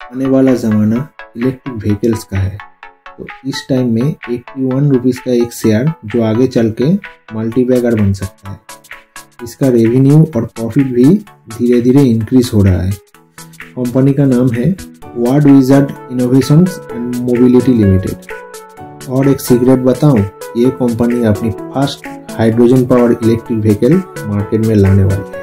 आने वाला ज़माना इलेक्ट्रिक व्हीकल्स का है। तो इस टाइम में एट्टी वन रुपीज़ का एक शेयर जो आगे चल के मल्टी बैगर बन सकता है। इसका रेवेन्यू और प्रॉफिट भी धीरे धीरे इंक्रीज हो रहा है। कंपनी का नाम है Ward Wizard Innovation and Mobility Limited और एक सीक्रेट बताऊँ, ये कंपनी अपनी first hydrogen power electric vehicle market में लाने वाली है।